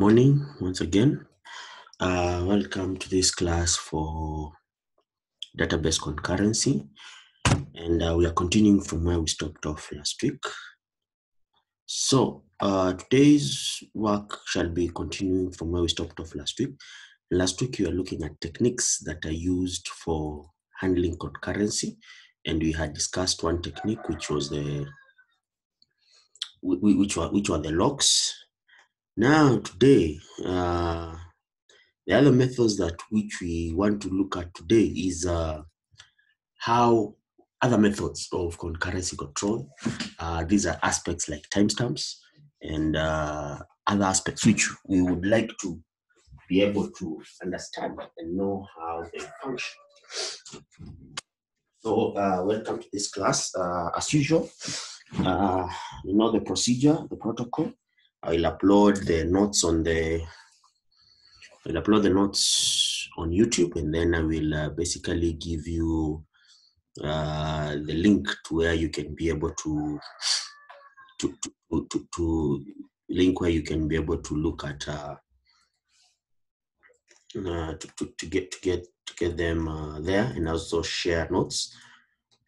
morning once again. Uh, welcome to this class for database concurrency. And uh, we are continuing from where we stopped off last week. So uh, today's work shall be continuing from where we stopped off last week. Last week, we were looking at techniques that are used for handling concurrency. And we had discussed one technique, which was the which were, which were the locks now, today, uh, the other methods that which we want to look at today is uh, how other methods of concurrency control. Uh, these are aspects like timestamps and uh, other aspects which we would like to be able to understand and know how they function. So, uh, welcome to this class. Uh, as usual, you know the procedure, the protocol. I'll upload the notes on the I'll upload the notes on YouTube and then I will uh, basically give you uh, the link to where you can be able to to, to, to, to link where you can be able to look at uh, uh, to, to, to get to get to get them uh, there and also share notes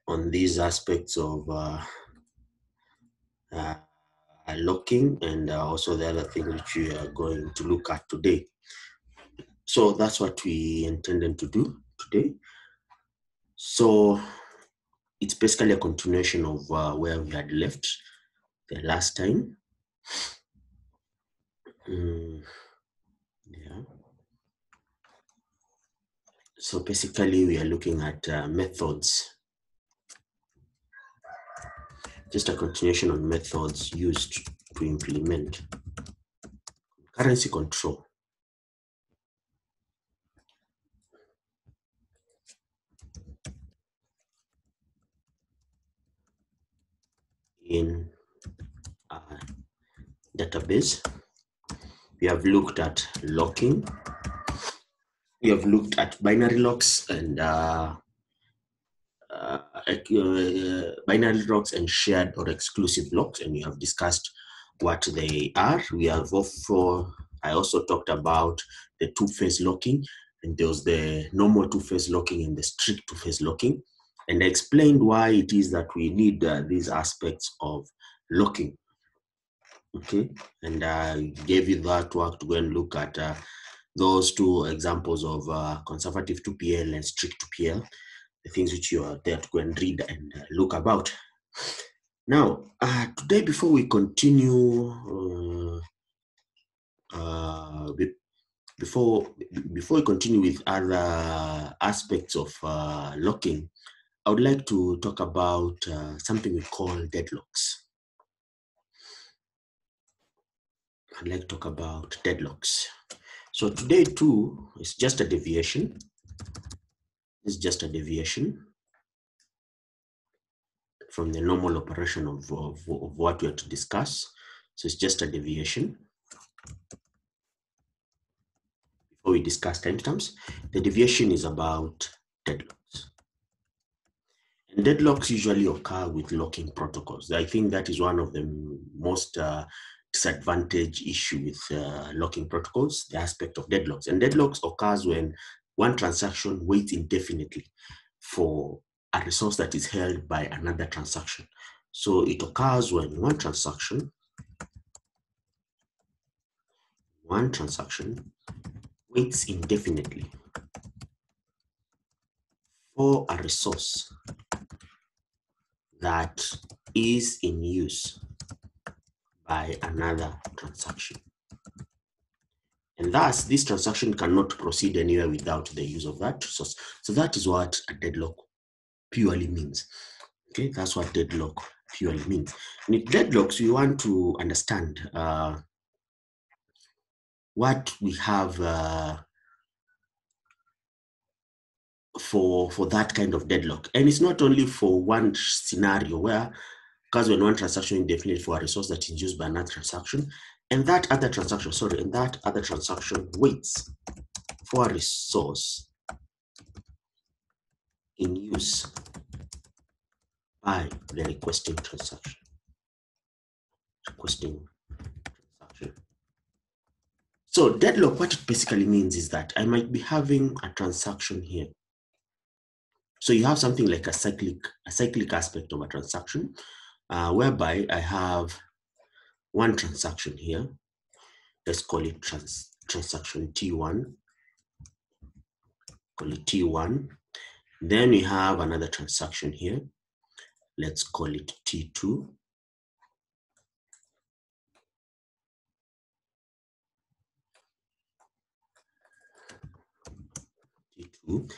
on these aspects of uh, locking and uh, also the other thing which we are going to look at today. So that's what we intended to do today. So it's basically a continuation of uh, where we had left the last time. Mm, yeah. So basically we are looking at uh, methods just a continuation of methods used to implement currency control. In a database, we have looked at locking. We have looked at binary locks and uh, binary locks and shared or exclusive locks, and we have discussed what they are. We have also, I also talked about the two-phase locking, and there was the normal two-phase locking and the strict two-phase locking. And I explained why it is that we need uh, these aspects of locking. Okay, and I gave you that work to go and look at uh, those two examples of uh, conservative 2PL and strict 2PL the things which you are there to go and read and uh, look about. Now, uh, today, before we continue, uh, uh before before we continue with other aspects of uh, locking, I would like to talk about uh, something we call deadlocks. I'd like to talk about deadlocks. So today too is just a deviation is just a deviation from the normal operation of, of, of what we are to discuss. So it's just a deviation. Before we discuss timestamps, the deviation is about deadlocks. And deadlocks usually occur with locking protocols. I think that is one of the most uh, disadvantaged issue with uh, locking protocols, the aspect of deadlocks. And deadlocks occurs when one transaction waits indefinitely for a resource that is held by another transaction. So it occurs when one transaction, one transaction waits indefinitely for a resource that is in use by another transaction. And thus, this transaction cannot proceed anywhere without the use of that resource. So that is what a deadlock purely means. Okay, that's what deadlock purely means. And in deadlocks, we want to understand uh, what we have uh, for for that kind of deadlock. And it's not only for one scenario where, because when one transaction indefinitely for a resource that is used by another transaction, and that other transaction, sorry, and that other transaction waits for a resource in use by the requesting transaction. Requesting transaction. So deadlock, what it basically means is that I might be having a transaction here. So you have something like a cyclic, a cyclic aspect of a transaction, uh, whereby I have one transaction here. Let's call it trans, transaction T1. Call it T1. Then we have another transaction here. Let's call it T2. T2.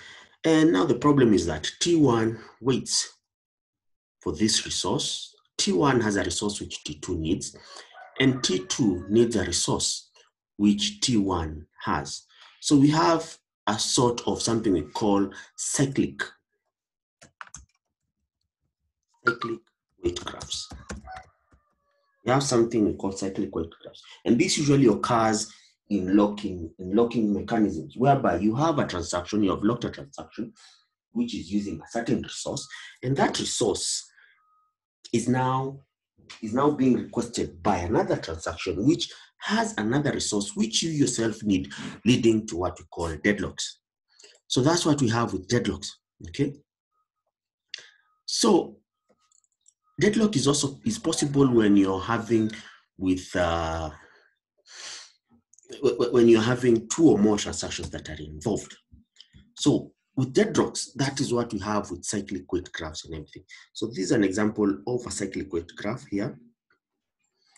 And now the problem is that T1 waits for this resource. T1 has a resource which T2 needs, and T2 needs a resource which T1 has. So we have a sort of something we call cyclic, cyclic wait graphs. We have something we call cyclic wait graphs. And this usually occurs in locking, in locking mechanisms, whereby you have a transaction, you have locked a transaction, which is using a certain resource, and that resource is now is now being requested by another transaction which has another resource which you yourself need, leading to what we call deadlocks. So that's what we have with deadlocks. Okay. So deadlock is also is possible when you're having with uh, when you're having two or more transactions that are involved. So with deadlocks, that is what we have with cyclic wait graphs and everything. So this is an example of a cyclic wait graph here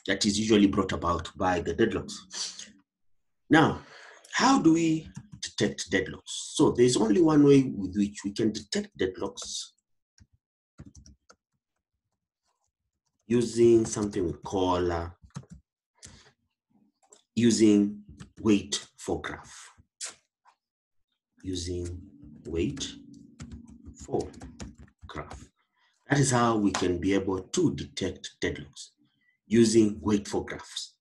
that is usually brought about by the deadlocks. Now, how do we detect deadlocks? So there's only one way with which we can detect deadlocks using something we call uh, using wait for graph. Using wait for graph. That is how we can be able to detect deadlocks using wait for graphs.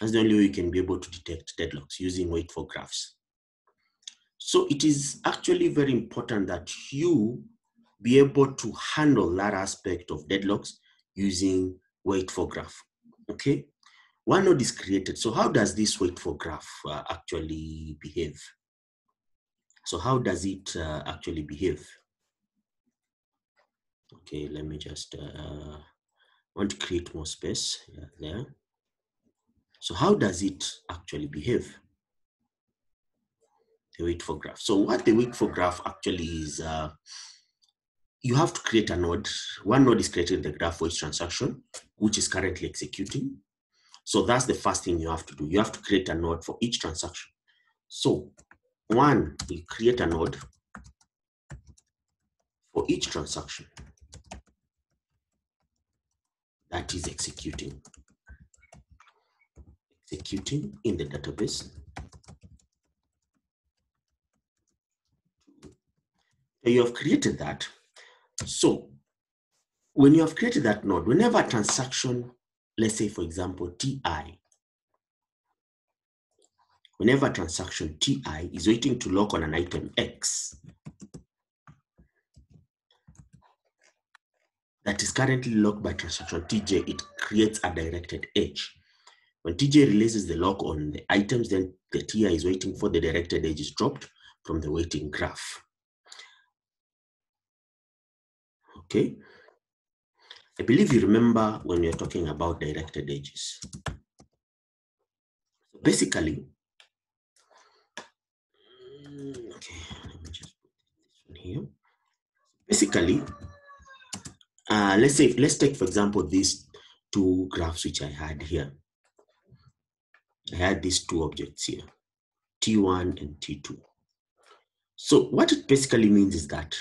That's the only way you can be able to detect deadlocks using wait for graphs. So it is actually very important that you be able to handle that aspect of deadlocks using wait for graph, okay? One node is created. So how does this wait for graph uh, actually behave? So how does it uh, actually behave? Okay, let me just uh, want to create more space yeah, there. So how does it actually behave? The wait for graph. So what the wait for graph actually is, uh, you have to create a node. One node is created in the graph for each transaction, which is currently executing. So that's the first thing you have to do. You have to create a node for each transaction. So one, we create a node for each transaction that is executing. Executing in the database. You have created that. So when you have created that node, whenever a transaction, let's say for example, TI, whenever transaction TI is waiting to lock on an item X, that is currently locked by transaction TJ, it creates a directed edge. When TJ releases the lock on the items, then the TI is waiting for the directed edge is dropped from the waiting graph. Okay. I believe you remember when we are talking about directed edges. Basically, okay, let me just put this one here. Basically, uh, let's say, let's take, for example, these two graphs which I had here. I had these two objects here, T1 and T2. So what it basically means is that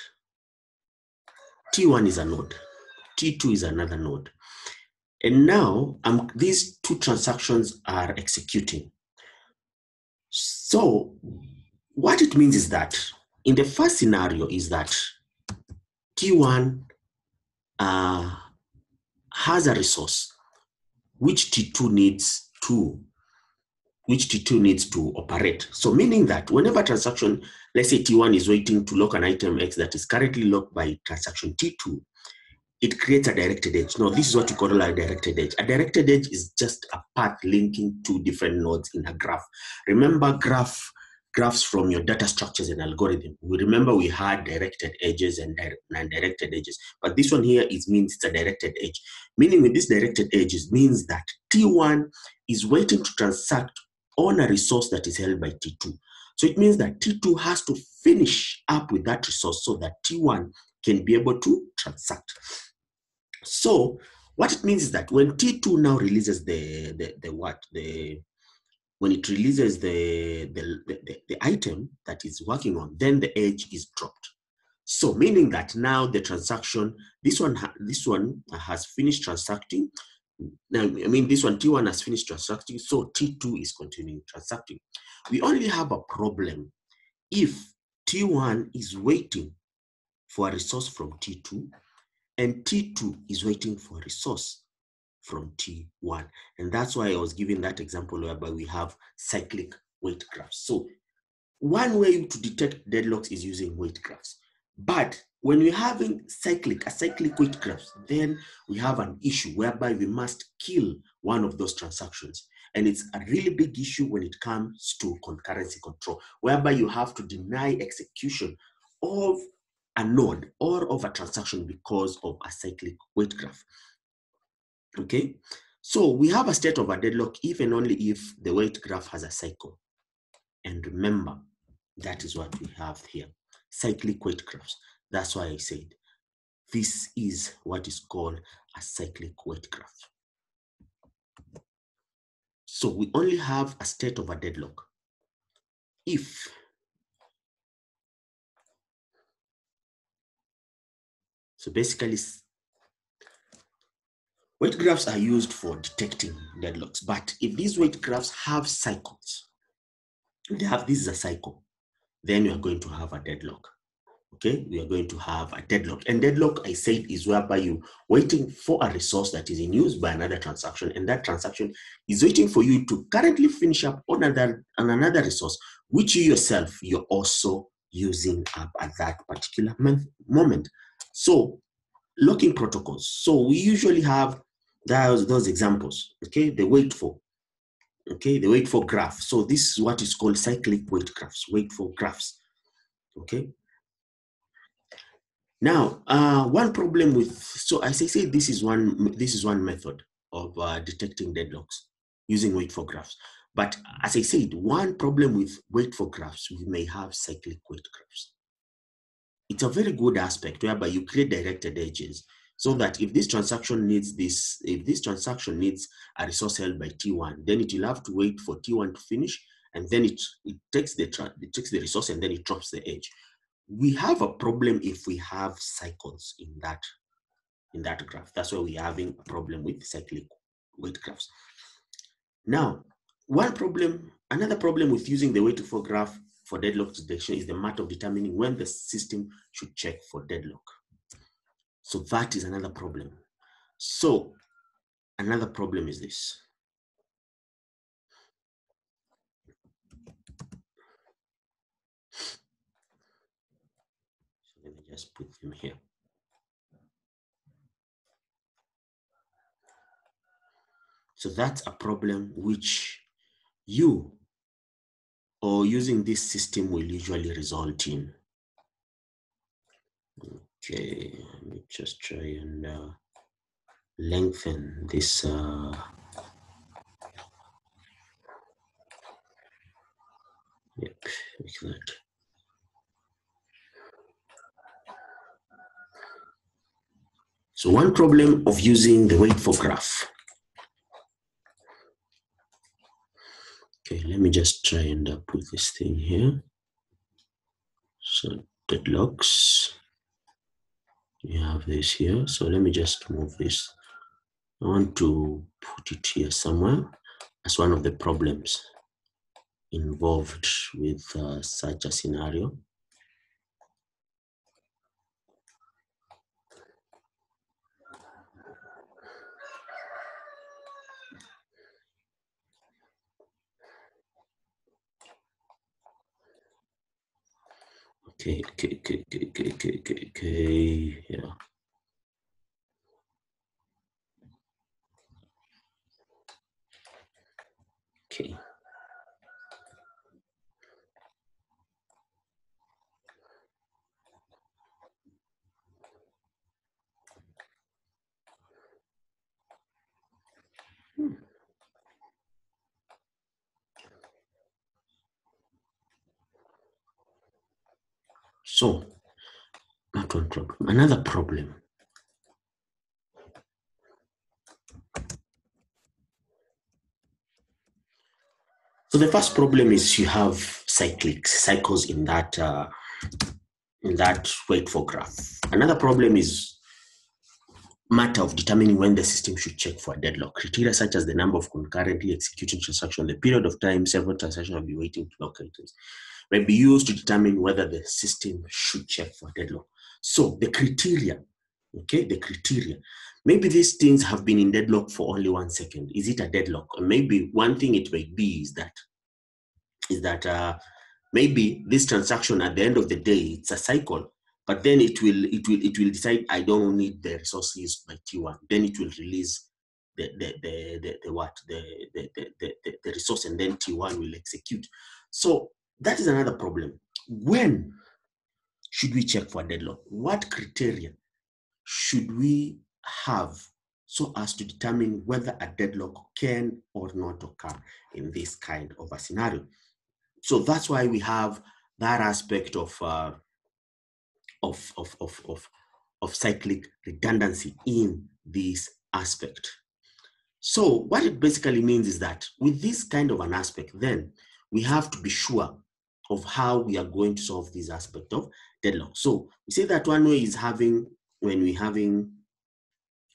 T1 is a node, T2 is another node. And now um, these two transactions are executing. So what it means is that in the first scenario is that T1 uh, has a resource which T2 needs to which T2 needs to operate. So meaning that whenever transaction, let's say T1 is waiting to lock an item X that is currently locked by transaction T2, it creates a directed edge. Now, this is what you call a directed edge. A directed edge is just a path linking two different nodes in a graph. Remember graph graphs from your data structures and algorithm. We remember we had directed edges and non-directed edges, but this one here is means it's a directed edge. Meaning with this directed edges means that T1 is waiting to transact on a resource that is held by T2. So it means that T2 has to finish up with that resource so that T1 can be able to transact. So what it means is that when T2 now releases the, the, the what, the, when it releases the, the, the, the item that is working on, then the edge is dropped. So meaning that now the transaction, this one, this one has finished transacting. Now, I mean, this one, T1 has finished transacting, so T2 is continuing transacting. We only have a problem if T1 is waiting for a resource from T2 and T2 is waiting for a resource from T1. And that's why I was giving that example whereby we have cyclic wait graphs. So one way to detect deadlocks is using wait graphs. But when we're having cyclic, a cyclic wait graphs, then we have an issue whereby we must kill one of those transactions. And it's a really big issue when it comes to concurrency control, whereby you have to deny execution of a node or of a transaction because of a cyclic wait graph. Okay, so we have a state of a deadlock if and only if the wait graph has a cycle. And remember, that is what we have here, cyclic wait graphs. That's why I said this is what is called a cyclic wait graph. So we only have a state of a deadlock if so basically Wait graphs are used for detecting deadlocks, but if these wait graphs have cycles, they have this is a cycle, then you are going to have a deadlock. Okay, we are going to have a deadlock. And deadlock, I said, is whereby you waiting for a resource that is in use by another transaction, and that transaction is waiting for you to currently finish up on another on another resource, which you yourself you're also using up at that particular moment. So locking protocols. So we usually have those, those examples, okay? The wait for, okay? The wait for graph. So this is what is called cyclic wait graphs, wait for graphs, okay? Now, uh, one problem with, so as I say, this is one, this is one method of uh, detecting deadlocks using wait for graphs. But as I said, one problem with wait for graphs, we may have cyclic wait graphs. It's a very good aspect whereby you create directed edges so that if this transaction needs this, if this transaction needs a resource held by T1, then it will have to wait for T1 to finish, and then it, it takes the it takes the resource and then it drops the edge. We have a problem if we have cycles in that in that graph. That's why we're having a problem with cyclic wait graphs. Now, one problem, another problem with using the wait for graph for deadlock detection is the matter of determining when the system should check for deadlock. So that is another problem. So another problem is this. So let me just put them here. So that's a problem which you or using this system will usually result in. Okay, let me just try and uh, lengthen this. Uh, yep, like that. So one problem of using the wait for graph. Okay, let me just try and uh, put this thing here. So deadlocks you have this here. So let me just move this. I want to put it here somewhere as one of the problems involved with uh, such a scenario. Okay, okay, okay, okay, okay, okay, okay, yeah. Okay. So, not one problem. Another problem. So the first problem is you have cyclic cycles in that uh, in that wait for graph. Another problem is matter of determining when the system should check for a deadlock. Criteria such as the number of concurrently executing transactions, the period of time several transactions will be waiting to lock items, may be used to determine whether the system should check for deadlock. So the criteria, okay, the criteria. Maybe these things have been in deadlock for only one second. Is it a deadlock? Or maybe one thing it may be is that is that uh, maybe this transaction at the end of the day it's a cycle but then it will it will it will decide i don't need the resources by t1 then it will release the the the, the, the what? The the, the the the resource and then t1 will execute. So that is another problem. When should we check for deadlock? What criteria should we have so as to determine whether a deadlock can or not occur in this kind of a scenario? So that's why we have that aspect of uh, of, of, of, of, of cyclic redundancy in this aspect. So what it basically means is that with this kind of an aspect, then we have to be sure of how we are going to solve this aspect of deadlock. So we say that one way is having when we're having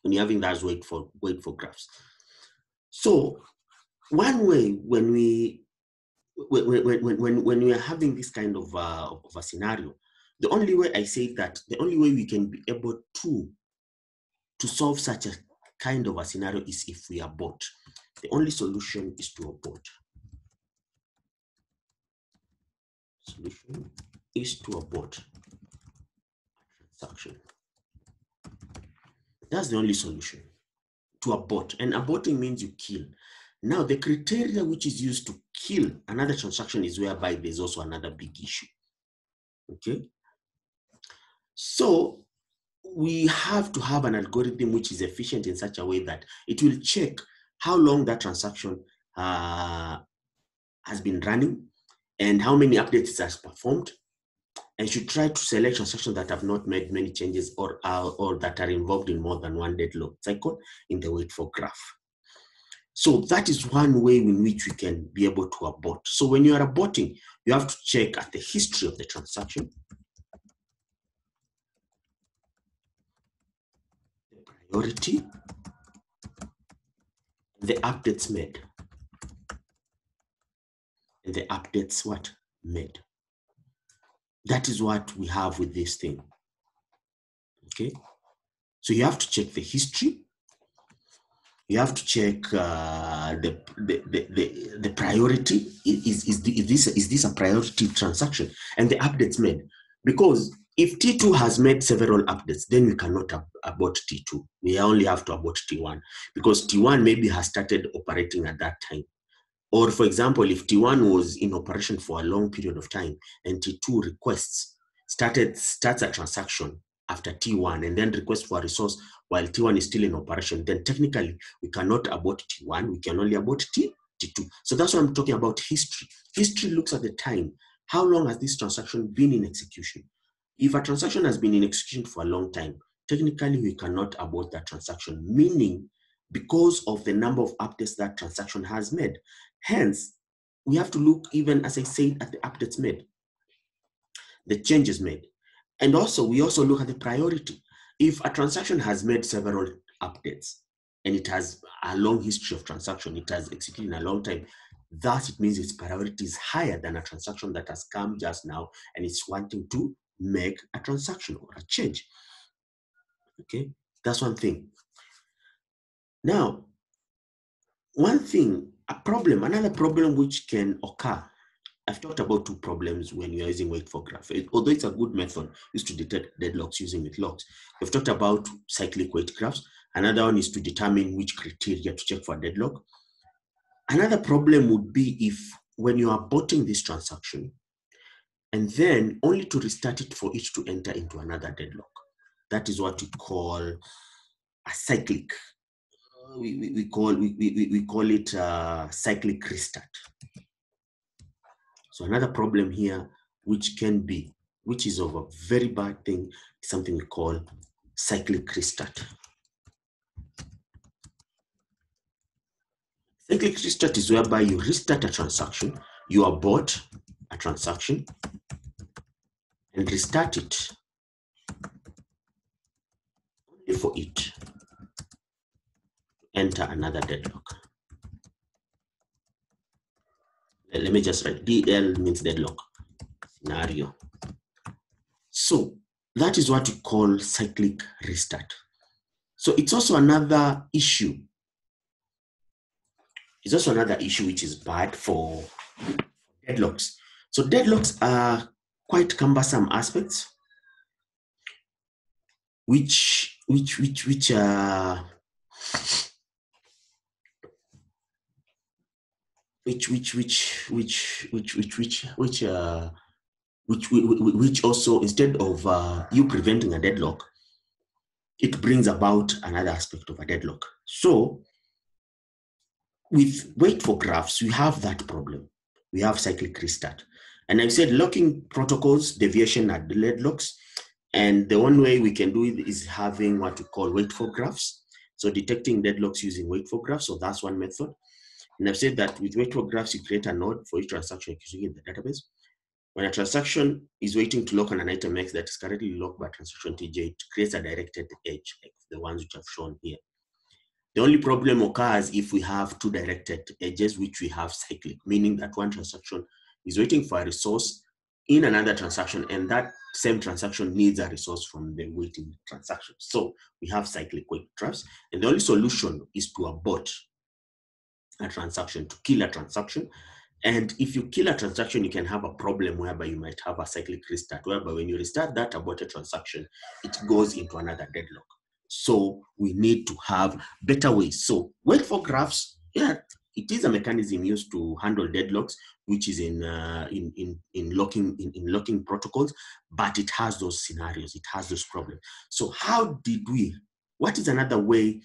when you're having that wait for wait for graphs. So one way when we when, when, when, when we are having this kind of, uh, of a scenario, the only way I say that, the only way we can be able to, to solve such a kind of a scenario is if we abort. The only solution is to abort. Solution is to abort transaction. That's the only solution, to abort. And aborting means you kill. Now, the criteria which is used to kill another transaction is whereby there's also another big issue. Okay? So we have to have an algorithm which is efficient in such a way that it will check how long that transaction uh, has been running and how many updates it has performed and should try to select transactions that have not made many changes or, uh, or that are involved in more than one deadlock cycle in the wait for graph. So that is one way in which we can be able to abort. So when you are aborting, you have to check at the history of the transaction, priority, the updates made. The updates what? Made. That is what we have with this thing. Okay? So you have to check the history. You have to check uh, the, the, the, the, the priority. Is, is, is, this, is this a priority transaction? And the updates made. Because if T2 has made several updates, then we cannot ab abort T2. We only have to abort T1 because T1 maybe has started operating at that time. Or for example, if T1 was in operation for a long period of time and T2 requests started starts a transaction after T1 and then requests for a resource while T1 is still in operation, then technically we cannot abort T1, we can only abort T, T2. So that's what I'm talking about history. History looks at the time. How long has this transaction been in execution? If a transaction has been in execution for a long time, technically we cannot abort that transaction, meaning because of the number of updates that transaction has made. Hence, we have to look even, as I said, at the updates made, the changes made. And also, we also look at the priority. If a transaction has made several updates and it has a long history of transaction, it has executed in a long time, thus it means its priority is higher than a transaction that has come just now and it's wanting to make a transaction or a change. Okay, that's one thing. Now, one thing, a problem, another problem which can occur. I've talked about two problems when you're using wait for graph. It, although it's a good method, is to detect deadlocks using with locks. We've talked about cyclic wait graphs. Another one is to determine which criteria to check for deadlock. Another problem would be if when you are aborting this transaction, and then only to restart it for it to enter into another deadlock. That is what we call a cyclic. Uh, we, we, we call we, we, we call it a cyclic restart. So another problem here, which can be, which is of a very bad thing, something we call cyclic restart. Cyclic restart is whereby you restart a transaction, you abort a transaction, and restart it only for it to enter another deadlock. Let me just write DL means deadlock scenario. So that is what we call cyclic restart. So it's also another issue. It's also another issue which is bad for deadlocks. So deadlocks are quite cumbersome aspects, which which which which uh, which which which which which which which which uh, which which also instead of uh, you preventing a deadlock, it brings about another aspect of a deadlock. So with wait for graphs, we have that problem. We have cyclic restart. And I said locking protocols, deviation at are deadlocks. And the one way we can do it is having what we call wait for graphs. So detecting deadlocks using wait for graphs. So that's one method. And I've said that with wait for graphs, you create a node for each transaction executing in the database. When a transaction is waiting to lock on an item X that is currently locked by transaction TJ, it creates a directed edge, like the ones which I've shown here. The only problem occurs if we have two directed edges, which we have cyclic, meaning that one transaction is waiting for a resource in another transaction, and that same transaction needs a resource from the waiting transaction. So we have cyclic wait traps, and the only solution is to abort a transaction, to kill a transaction. And if you kill a transaction, you can have a problem whereby you might have a cyclic restart, whereby when you restart that aborted transaction, it goes into another deadlock. So we need to have better ways. So wait for graphs, yeah, it is a mechanism used to handle deadlocks, which is in uh, in, in in locking in, in locking protocols, but it has those scenarios, it has those problems. So how did we? What is another way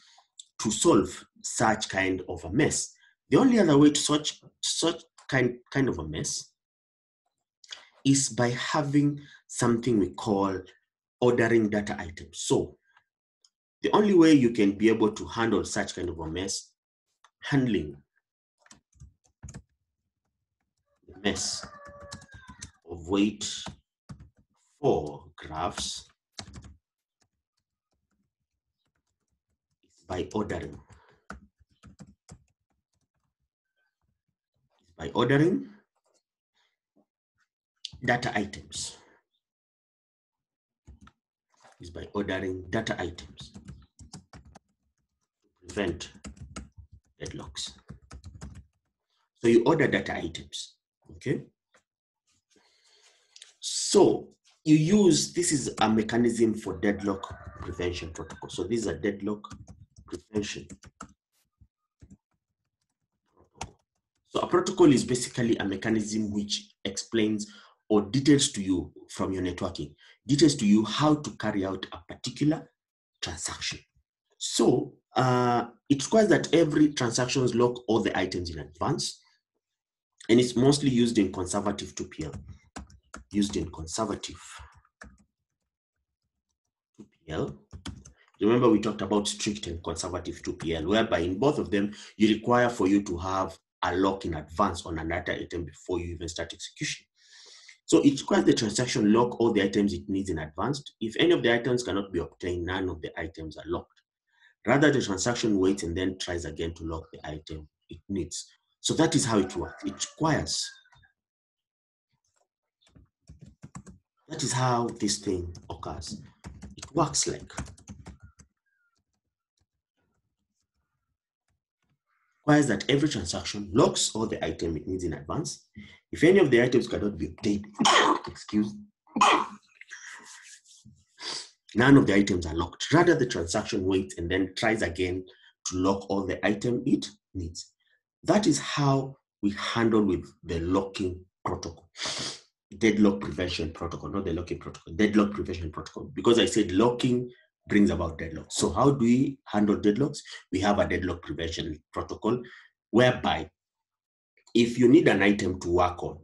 to solve such kind of a mess? The only other way to such such kind kind of a mess is by having something we call ordering data items. So the only way you can be able to handle such kind of a mess, handling mess of wait for graphs is by ordering. By ordering data items is by ordering data items to prevent deadlocks. So you order data items, okay? So you use, this is a mechanism for deadlock prevention protocol. So these are deadlock prevention. So a protocol is basically a mechanism which explains or details to you from your networking, details to you how to carry out a particular transaction. So uh, it requires that every transactions lock all the items in advance, and it's mostly used in conservative 2PL, used in conservative 2PL. Remember we talked about strict and conservative 2PL, whereby in both of them, you require for you to have a lock in advance on an item before you even start execution. So it requires the transaction lock all the items it needs in advance. If any of the items cannot be obtained, none of the items are locked. Rather, the transaction waits and then tries again to lock the item it needs. So that is how it works. It requires. That is how this thing occurs. It works like. Requires that every transaction locks all the item it needs in advance. If any of the items cannot be obtained, excuse, none of the items are locked. Rather, the transaction waits and then tries again to lock all the item it needs. That is how we handle with the locking protocol. Deadlock prevention protocol not the locking protocol deadlock prevention protocol. Because i said locking brings about deadlock. So how do we handle deadlocks? We have a deadlock prevention protocol whereby if you need an item to work on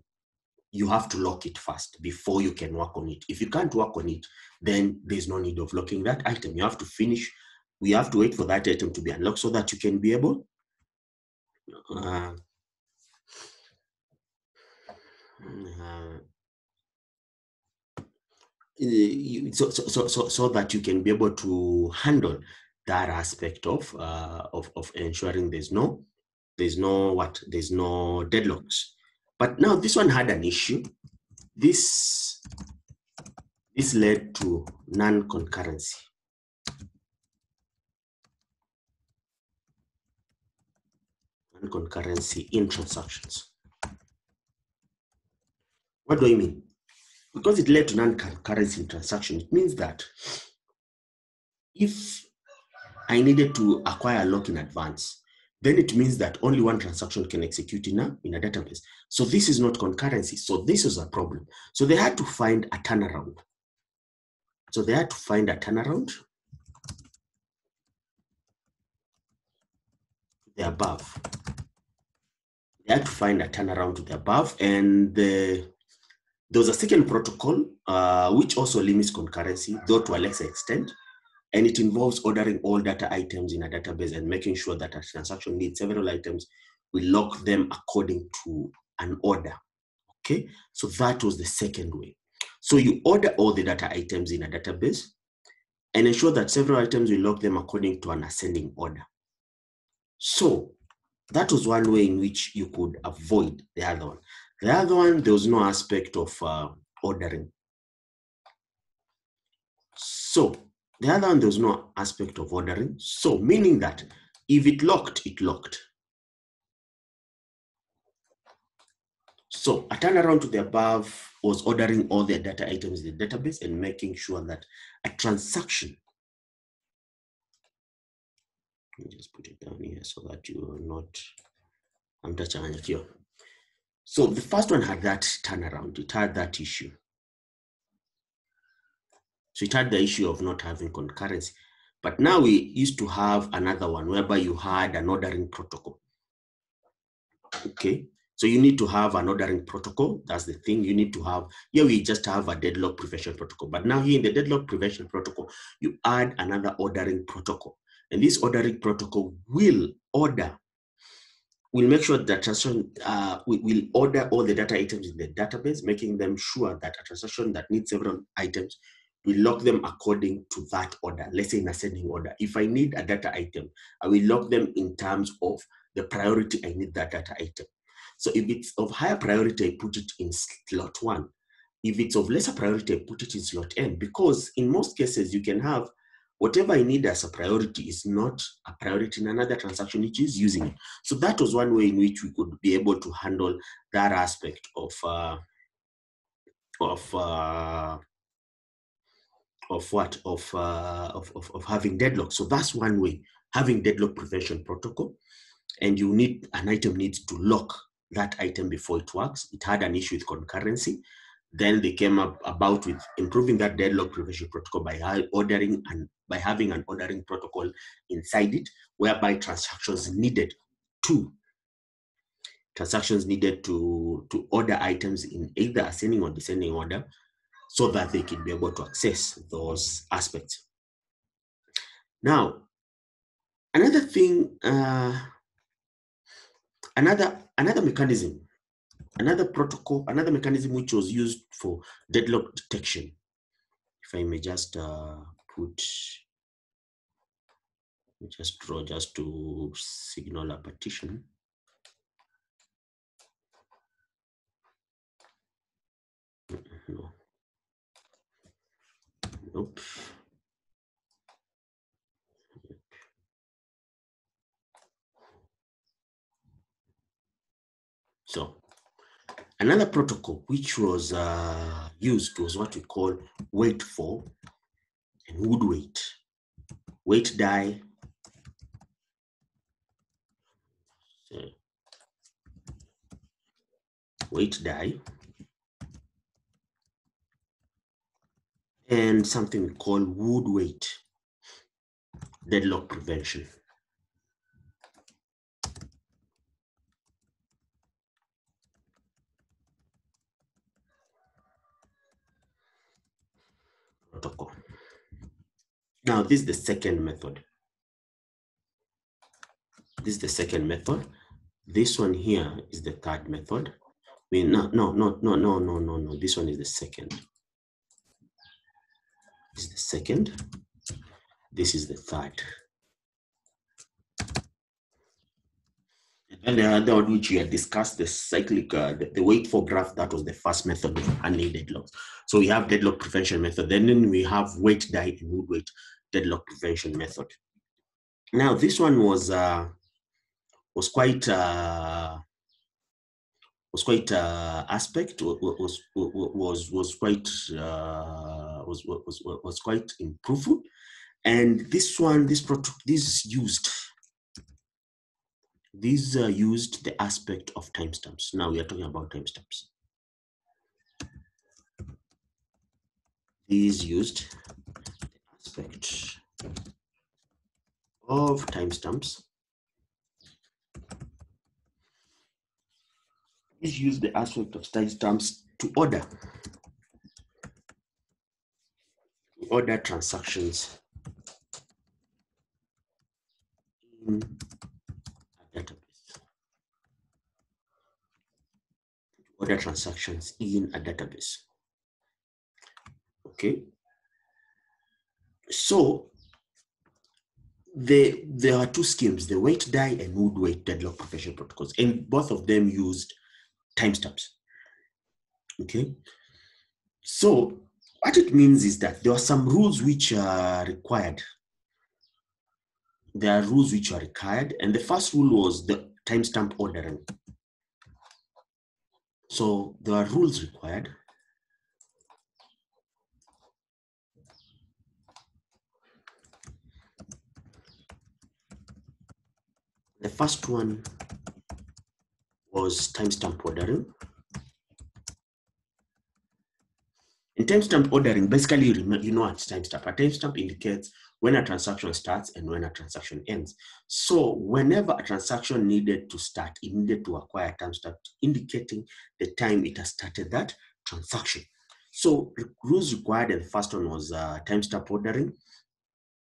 you have to lock it first before you can work on it. If you can't work on it then there's no need of locking that item. You have to finish we have to wait for that item to be unlocked so that you can be able uh, so, so, so, so that you can be able to handle that aspect of, uh, of, of ensuring there's no, there's no what, there's no deadlocks. But now this one had an issue. This, this led to non-concurrency. Non-concurrency in transactions. What do I mean? Because it led to non-concurrency in transaction, it means that if I needed to acquire a lock in advance, then it means that only one transaction can execute in a, in a database. So this is not concurrency. So this is a problem. So they had to find a turnaround. So they had to find a turnaround. The above. Had to find a turnaround to the above, and the there was a second protocol uh, which also limits concurrency, though to a lesser extent, and it involves ordering all data items in a database and making sure that a transaction needs several items. We lock them according to an order. Okay, so that was the second way. So you order all the data items in a database and ensure that several items we lock them according to an ascending order. So that was one way in which you could avoid the other one. The other one, there was no aspect of uh, ordering. So the other one, there was no aspect of ordering. So meaning that if it locked, it locked. So a turnaround to the above was ordering all the data items in the database and making sure that a transaction, just put it down here so that you are not, here. So the first one had that turnaround, it had that issue. So it had the issue of not having concurrency. But now we used to have another one whereby you had an ordering protocol. Okay, so you need to have an ordering protocol. That's the thing you need to have. Here we just have a deadlock prevention protocol. But now here in the deadlock prevention protocol, you add another ordering protocol. And this ordering protocol will order we'll make sure that transaction uh, we will order all the data items in the database, making them sure that a transaction that needs several items, we lock them according to that order. Let's say in ascending order. If I need a data item, I will lock them in terms of the priority I need that data item. So if it's of higher priority, I put it in slot one. If it's of lesser priority, I put it in slot n. Because in most cases, you can have whatever I need as a priority is not a priority in another transaction which is using it. So that was one way in which we could be able to handle that aspect of uh, of uh, of what of, uh, of, of of having deadlock. So that's one way having deadlock prevention protocol, and you need an item needs to lock that item before it works. It had an issue with concurrency, then they came up about with improving that deadlock prevention protocol by ordering and by having an ordering protocol inside it, whereby transactions needed to transactions needed to to order items in either ascending or descending order, so that they can be able to access those aspects. Now, another thing, uh, another another mechanism another protocol, another mechanism which was used for deadlock detection. If I may just uh, put, just draw just to signal a partition. No. Nope. So Another protocol which was uh, used was what we call wait for and would wait. Wait die. Hmm. wait die, and something we call wound wait deadlock prevention. Protocol. Now, this is the second method. This is the second method. This one here is the third method. We no, no, no, no, no, no, no. This one is the second. This is the second. This is the third. And the other one which we had discussed, the cyclic, uh, the, the wait for graph, that was the first method of handling deadlocks. So we have deadlock prevention method, then we have wait die and wound wait deadlock prevention method. Now this one was uh, was quite uh, was quite uh, aspect was was was quite uh, was, was was quite improved, and this one this product this used these uh, used the aspect of timestamps. Now we are talking about timestamps. These used the aspect of timestamps. These use the aspect of timestamps to order order transactions in database. Order transactions in a database. Okay. So the, there are two schemes, the wait die and wound wait deadlock prevention protocols, and both of them used timestamps. Okay. So what it means is that there are some rules which are required there are rules which are required. And the first rule was the timestamp ordering. So there are rules required. The first one was timestamp ordering. In timestamp ordering, basically, you know what timestamp. A timestamp indicates when a transaction starts and when a transaction ends. So whenever a transaction needed to start, it needed to acquire timestamp indicating the time it has started that transaction. So rules required, and the first one was uh, timestamp ordering,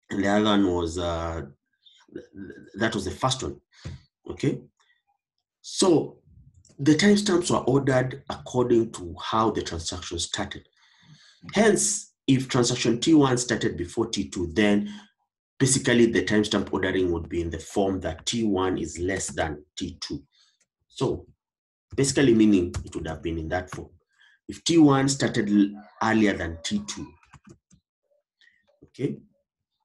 and the other one was uh, that was the first one. Okay, so the timestamps were ordered according to how the transaction started. Hence, if transaction T1 started before T2, then basically the timestamp ordering would be in the form that T1 is less than T2. So basically meaning it would have been in that form. If T1 started earlier than T2, okay,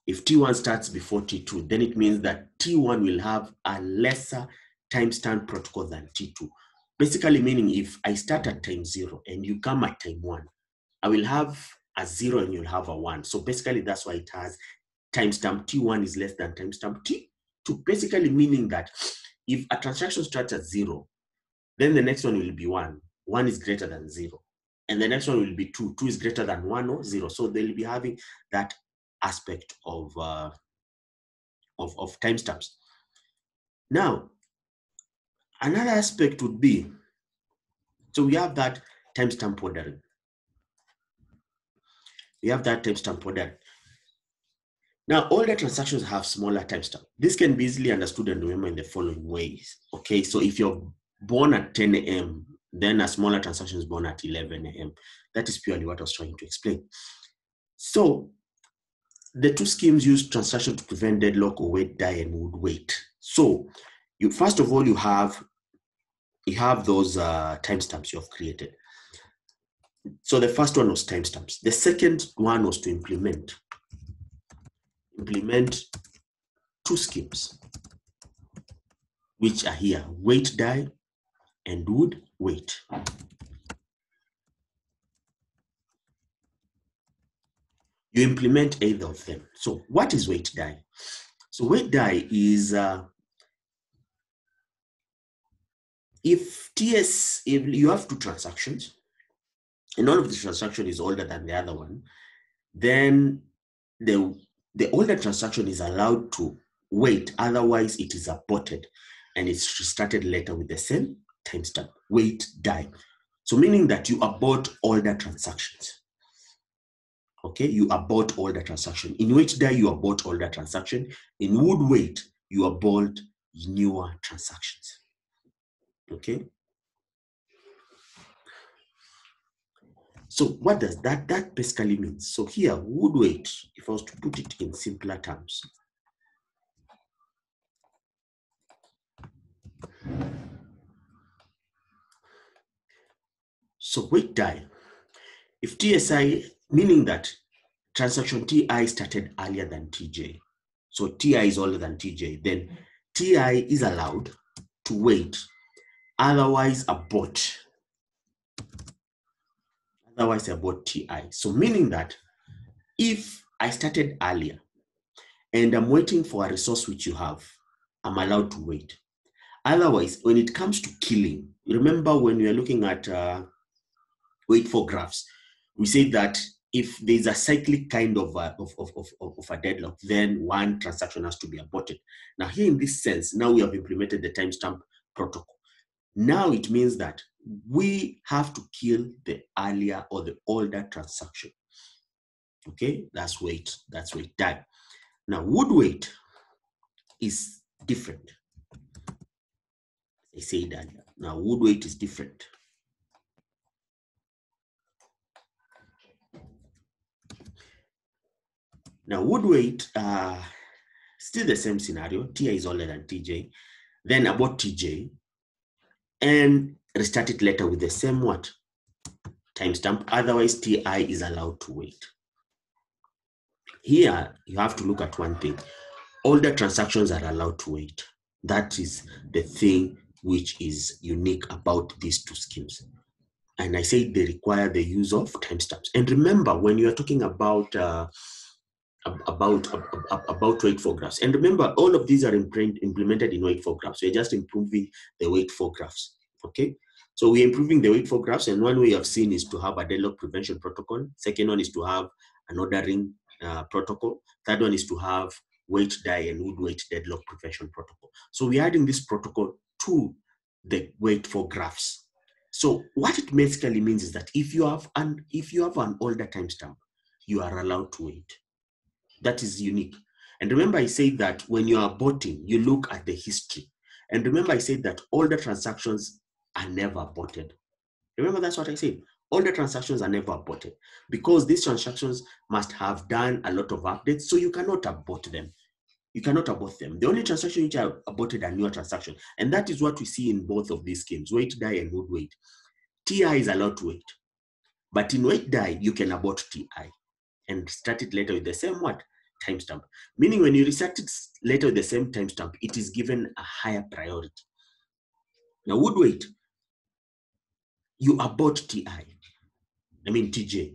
if T1 starts before T2, then it means that T1 will have a lesser timestamp protocol than T2. Basically meaning if I start at time zero and you come at time one, I will have a zero and you'll have a one. So basically that's why it has timestamp T1 is less than timestamp T2, basically meaning that if a transaction starts at zero, then the next one will be one. One is greater than zero. And the next one will be two. Two is greater than one or zero. So they'll be having that aspect of, uh, of, of timestamps. Now, another aspect would be, so we have that timestamp ordering we have that timestamp for that. Now, all the transactions have smaller timestamp. This can be easily understood and remembered in the following ways. Okay, so if you're born at 10 a.m., then a smaller transaction is born at 11 a.m. That is purely what I was trying to explain. So, the two schemes use transaction to prevent deadlock or wait, die and wound wait. So, you first of all you have you have those uh, timestamps you have created. So the first one was timestamps. The second one was to implement implement two schemes, which are here: wait die and wound wait. You implement either of them. So what is wait die? So wait die is uh, if TS, if you have two transactions, and all of the transaction is older than the other one, then the, the older transaction is allowed to wait, otherwise it is aborted and it's restarted later with the same timestamp, wait, die. So meaning that you abort older transactions. Okay, you abort older transaction. In which die, you abort older transaction. In wound wait, you abort newer transactions. Okay. So what does that, that basically means? So here, wound wait, if I was to put it in simpler terms, So wait die. If TSI, meaning that transaction TI started earlier than TJ, so TI is older than TJ, then TI is allowed to wait, otherwise abort. Otherwise I abort TI. So meaning that if I started earlier and I'm waiting for a resource which you have, I'm allowed to wait. Otherwise, when it comes to killing, remember when we are looking at uh, wait for graphs, we say that if there's a cyclic kind of a, of, of, of, of a deadlock, then one transaction has to be aborted. Now, here in this sense, now we have implemented the timestamp protocol. Now it means that we have to kill the earlier or the older transaction. Okay, that's wait, that's wait time. Now, wound wait is different. I said earlier. Now, wound wait is different. Now, wound wait, uh, still the same scenario. TI is older than TJ. Then abort TJ and restart it later with the same what? Timestamp. Otherwise, TI is allowed to wait. Here, you have to look at one thing. Older transactions are allowed to wait. That is the thing which is unique about these two schemes. And I say they require the use of timestamps. And remember, when you are talking about uh, about about wait for graphs. And remember, all of these are implemented in wait for graphs. We're just improving the wait for graphs. Okay. So we're improving the wait for graphs, and one way I've seen is to have a deadlock prevention protocol. Second one is to have an ordering uh, protocol. Third one is to have wait die and wound wait deadlock prevention protocol. So we're adding this protocol to the wait for graphs. So what it basically means is that if you have an if you have an older timestamp, you are allowed to wait. That is unique. And remember, I said that when you are aborting, you look at the history. And remember, I said that all the transactions are never aborted. Remember, that's what I said. All the transactions are never aborted because these transactions must have done a lot of updates, so you cannot abort them. You cannot abort them. The only transaction which are aborted are newer transactions, and that is what we see in both of these schemes: wait, die, and wound wait. TI is allowed to wait, but in wait, die, you can abort TI and start it later with the same what timestamp. Meaning when you restart it later with the same timestamp, it is given a higher priority. Now wound wait, you abort TI, I mean TJ,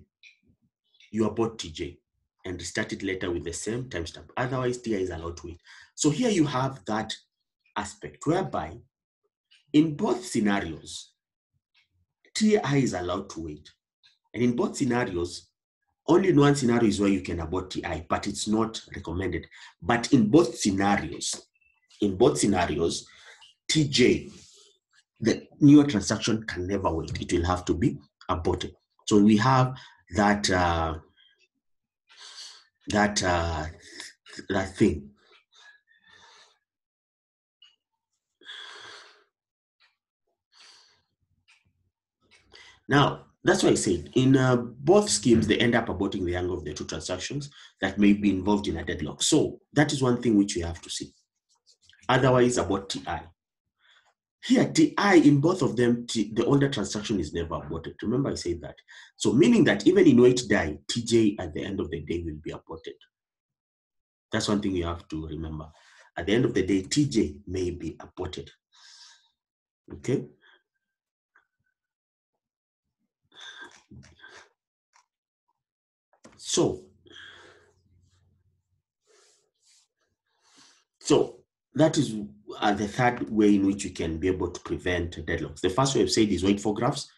you abort TJ and restart it later with the same timestamp. Otherwise TI is allowed to wait. So here you have that aspect whereby in both scenarios, TI is allowed to wait. And in both scenarios, only in one scenario is where you can abort TI, but it's not recommended. But in both scenarios, in both scenarios, TJ, the newer transaction can never wait. It will have to be aborted. So we have that uh, that uh, that thing. Now, that's why I said in uh, both schemes, they end up aborting the angle of the two transactions that may be involved in a deadlock. So that is one thing which we have to see. Otherwise, about TI. Here, TI in both of them, T, the older transaction is never aborted. Remember, I said that. So meaning that even in wait die, TJ at the end of the day will be aborted. That's one thing you have to remember. At the end of the day, TJ may be aborted. Okay. So, so that is are the third way in which we can be able to prevent deadlocks. The first way I've said is wait for graphs.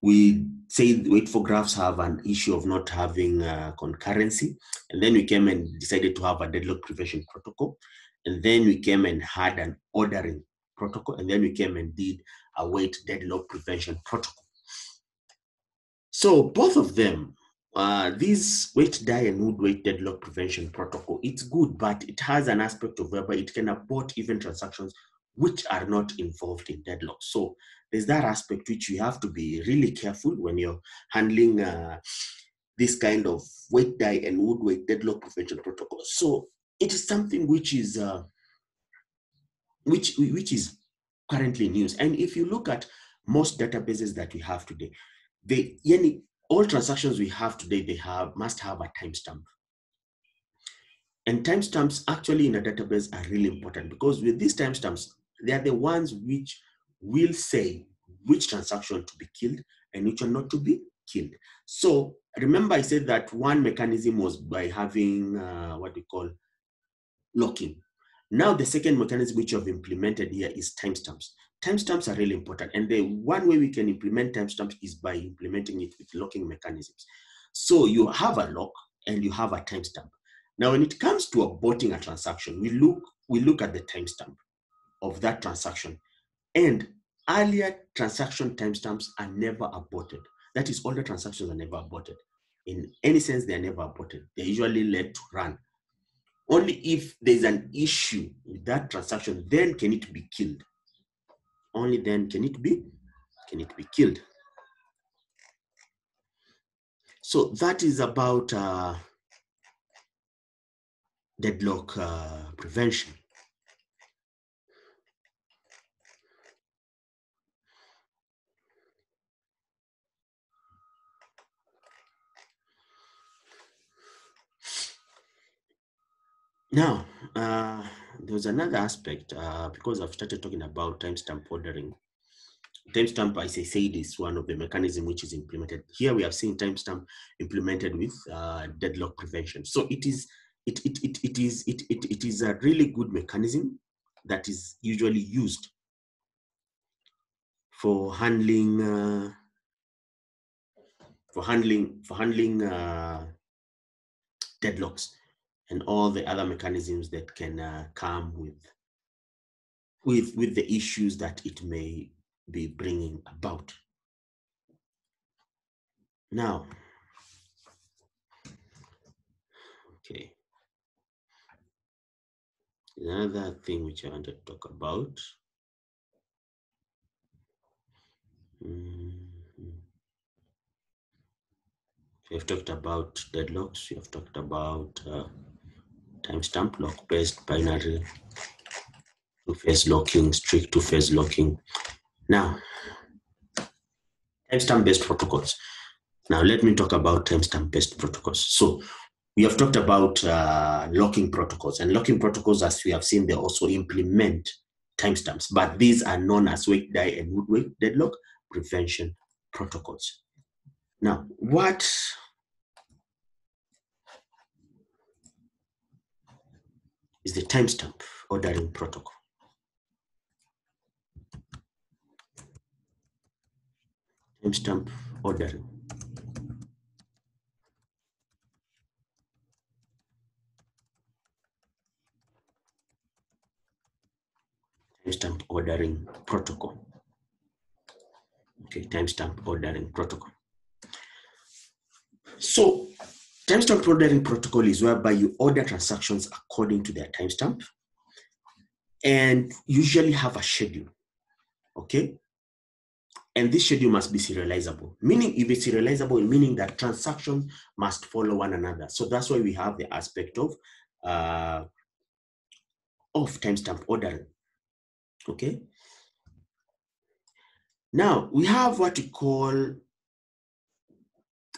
We say wait for graphs have an issue of not having uh, concurrency. And then we came and decided to have a deadlock prevention protocol. And then we came and had an ordering protocol. And then we came and did a wait deadlock prevention protocol. So both of them, uh, this wait die and wound wait deadlock prevention protocol, it's good, but it has an aspect of whereby it can abort even transactions which are not involved in deadlock. So there's that aspect which you have to be really careful when you're handling uh, this kind of wait die and wound wait deadlock prevention protocol. So it is something which is uh, which which is currently news. And if you look at most databases that we have today, they any all transactions we have today they have must have a timestamp. And timestamps actually in a database are really important because with these timestamps, they are the ones which will say which transaction to be killed and which are not to be killed. So remember I said that one mechanism was by having uh, what we call locking. Now the second mechanism which I've implemented here is timestamps. Timestamps are really important. And the one way we can implement timestamps is by implementing it with locking mechanisms. So you have a lock and you have a timestamp. Now, when it comes to aborting a transaction, we look, we look at the timestamp of that transaction. And earlier transaction timestamps are never aborted. That is, older transactions are never aborted. In any sense, they are never aborted. They're usually let to run. Only if there's an issue with that transaction, then can it be killed. Only then can it be, can it be killed. So that is about uh, deadlock uh, prevention. Now, uh, there was another aspect uh, because I've started talking about timestamp ordering. Timestamp, as I said, is one of the mechanism which is implemented. Here we have seen timestamp implemented with uh, deadlock prevention. So it is it, it, it, it is it, it, it is a really good mechanism that is usually used for handling uh, for handling for handling uh, deadlocks and all the other mechanisms that can uh, come with with with the issues that it may be bringing about. Now okay. Another thing which i want to talk about. Mm we have talked about deadlocks we have talked about uh, timestamp lock-based binary two-phase locking, strict two-phase locking. Now, timestamp-based protocols. Now, let me talk about timestamp-based protocols. So, we have talked about uh, locking protocols, and locking protocols, as we have seen, they also implement timestamps, but these are known as wait die and wound wait deadlock prevention protocols. Now, what is the timestamp ordering protocol. Timestamp ordering. Timestamp ordering protocol. Okay, timestamp ordering protocol. So Timestamp ordering protocol is whereby you order transactions according to their timestamp and usually have a schedule. Okay? And this schedule must be serializable. Meaning, if it's serializable, meaning that transactions must follow one another. So that's why we have the aspect of uh, of timestamp ordering. Okay. Now we have what we call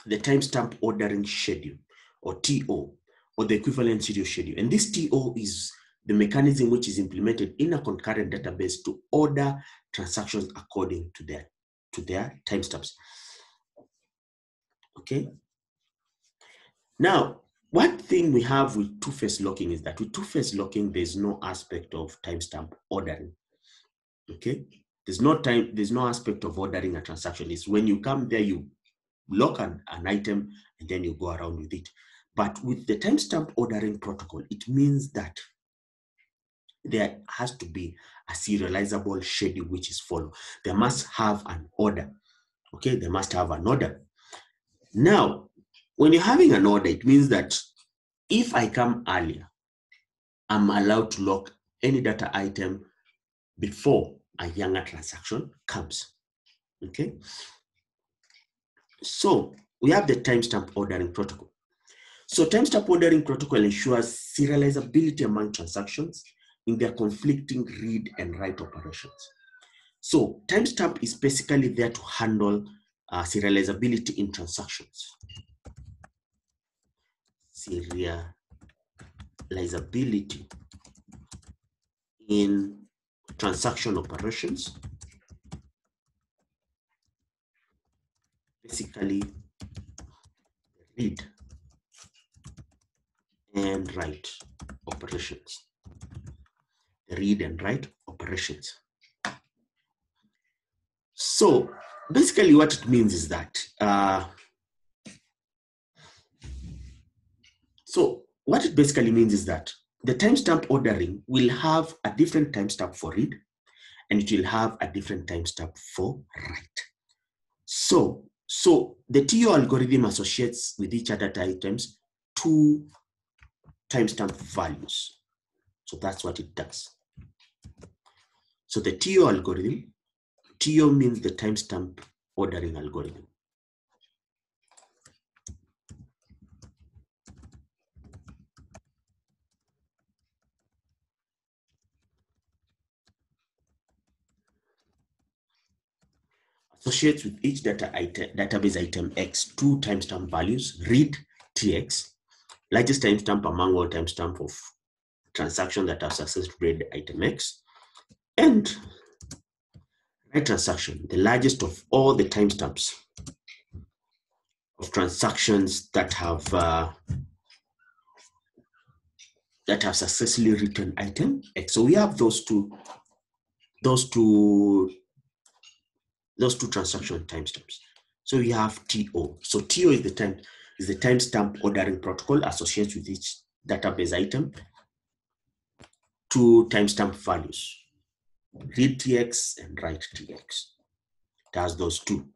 the timestamp ordering schedule or TO or the equivalent serial schedule. And this TO is the mechanism which is implemented in a concurrent database to order transactions according to their to their timestamps. Okay. Now, one thing we have with two-phase locking is that with two-phase locking, there's no aspect of timestamp ordering. Okay, there's no time, there's no aspect of ordering a transaction. It's when you come there, you lock an, an item and then you go around with it. But with the timestamp ordering protocol, it means that there has to be a serializable schedule which is followed. They must have an order. Okay, they must have an order. Now, when you're having an order, it means that if I come earlier, I'm allowed to lock any data item before a younger transaction comes. Okay. So we have the timestamp ordering protocol. So timestamp ordering protocol ensures serializability among transactions in their conflicting read and write operations. So timestamp is basically there to handle uh, serializability in transactions. Serializability in transaction operations. Basically, read and write operations. Read and write operations. So basically what it means is that, uh, so what it basically means is that the timestamp ordering will have a different timestamp for read and it will have a different timestamp for write. So, so the TO algorithm associates with each other items two timestamp values. So that's what it does. So the TO algorithm, TO means the timestamp ordering algorithm. Associates with each data item, database item X two timestamp values, read TX, largest timestamp among all timestamp of transactions that have successfully read item X, and write transaction, the largest of all the timestamps of transactions that have uh, that have successfully written item X. So we have those two, those two those two transaction timestamps. So we have TO. So TO is the time is the timestamp ordering protocol associated with each database item. Two timestamp values, read TX and write TX. It has those two.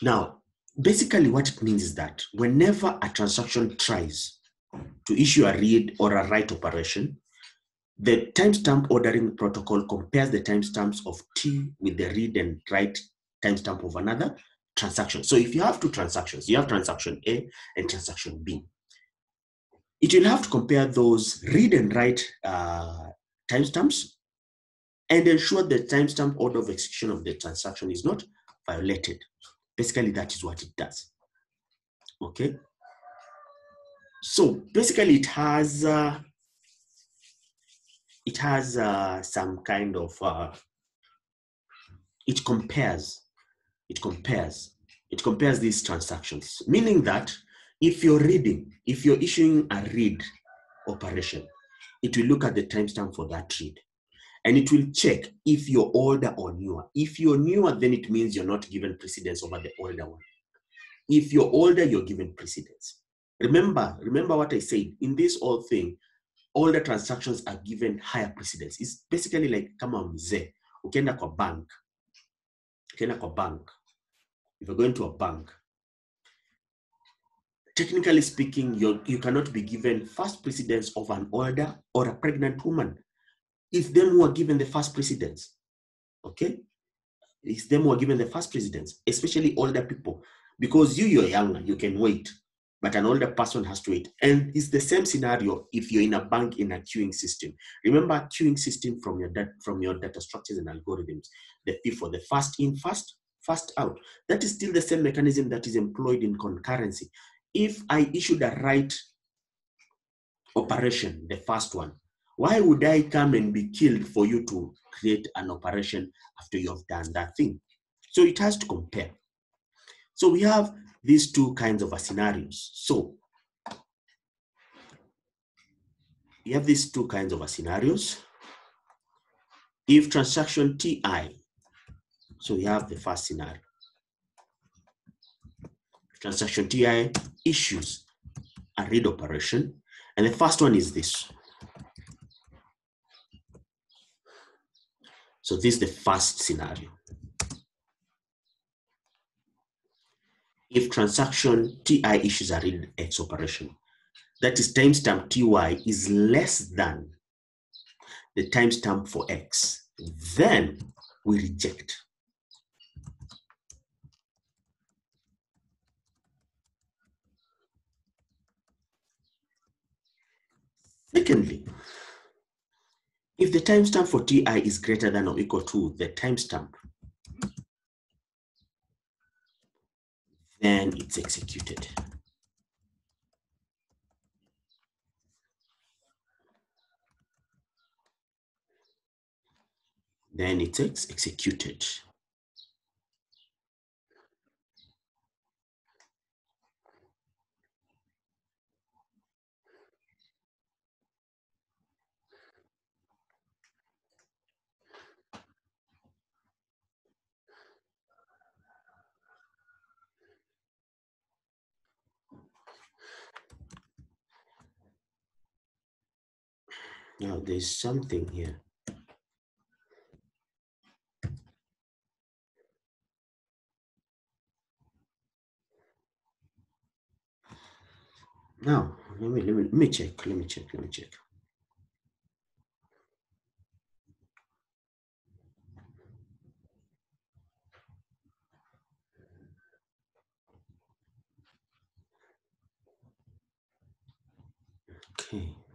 Now, basically what it means is that whenever a transaction tries to issue a read or a write operation, the timestamp ordering protocol compares the timestamps of T with the read and write timestamp of another transaction. So if you have two transactions, you have transaction A and transaction B. It will have to compare those read and write uh, timestamps and ensure the timestamp order of execution of the transaction is not violated. Basically, that is what it does. Okay. So basically, it has uh, it has uh, some kind of uh, it compares it compares it compares these transactions. Meaning that if you're reading if you're issuing a read operation it will look at the timestamp for that read. And it will check if you're older or newer. If you're newer then it means you're not given precedence over the older one. If you're older you're given precedence. Remember remember what i said. In this whole thing the transactions are given higher precedence. It's basically like kama mzee, ukienda kwa bank, ukienda kwa bank, if you're going to a bank, technically speaking, you you cannot be given first precedence of an older or a pregnant woman. It's them who are given the first precedence. Okay? It's them who are given the first precedence, especially older people. Because you, you're younger, you can wait but an older person has to wait. And it's the same scenario if you're in a bank in a queuing system. Remember queuing system from your data, from your data structures and algorithms. The FIFO, the first in, fast, fast out. That is still the same mechanism that is employed in concurrency. If I issued a write operation, the first one, why would I come and be killed for you to create an operation after you have done that thing? So it has to compare. So we have these two kinds of scenarios. So you have these two kinds of scenarios. If transaction Ti, so we have the first scenario. Transaction Ti issues a read operation, and the first one is this. So this is the first scenario. If transaction Ti issues a read X operation, that is timestamp Ty is less than the timestamp for X, then we reject. Secondly, if the timestamp for Ti is greater than or equal to the timestamp, then it's executed. Then it's executed. Now there's something here. Now, let me, let me, let me check, let me check, let me check. Okay.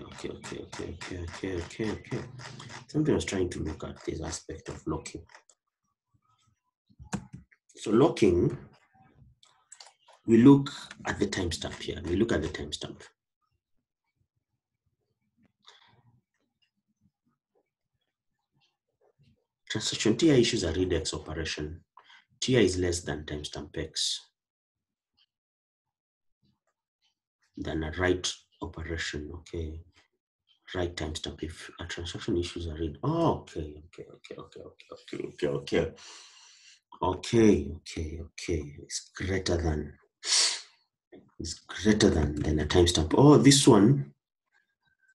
okay, okay, okay, okay, okay, okay, okay, okay. Something I was trying to look at this aspect of locking. So locking, we look at the timestamp here. We look at the timestamp. Transaction TI issues a read X operation. TI is less than timestamp X. Then a write operation. Okay. Write timestamp if a transaction issues a read. Oh, okay, okay, okay, okay, okay, okay, okay, okay. Okay, okay, okay. It's greater than. It's greater than than a timestamp. Oh, this one.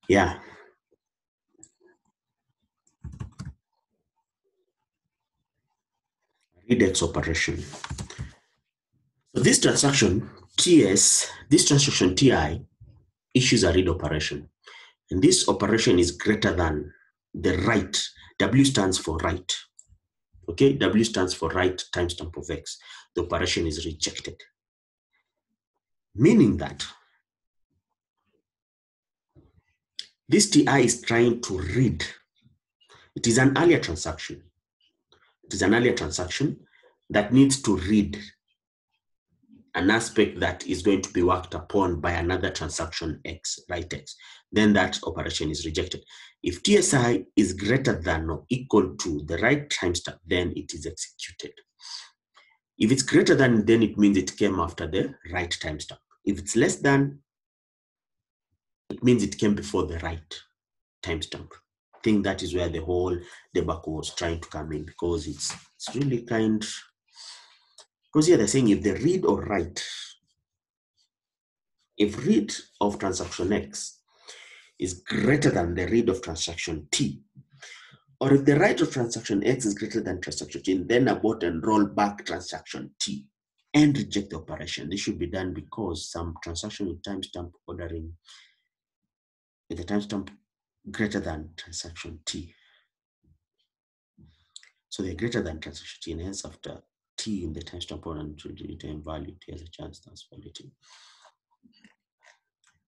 Yeah. Read X operation. So this transaction TS, this transaction TI issues a read operation. And this operation is greater than the write. W stands for write. Okay, W stands for write timestamp of X. The operation is rejected. Meaning that this TI is trying to read. It is an earlier transaction. It is an earlier transaction that needs to read an aspect that is going to be worked upon by another transaction X, write X, then that operation is rejected. If TSI is greater than or equal to the write timestamp, then it is executed. If it's greater than, then it means it came after the write timestamp. If it's less than, it means it came before the write timestamp. I think that is where the whole debacle was trying to come in because it's it's really kind because here they're saying if the read or write, if read of transaction X is greater than the read of transaction T, or if the write of transaction X is greater than transaction T, then abort and roll back transaction T and reject the operation. This should be done because some transaction with timestamp ordering with a timestamp greater than transaction T. So they're greater than transaction T, and hence after T in the timestamp order to return value, T has a chance validity.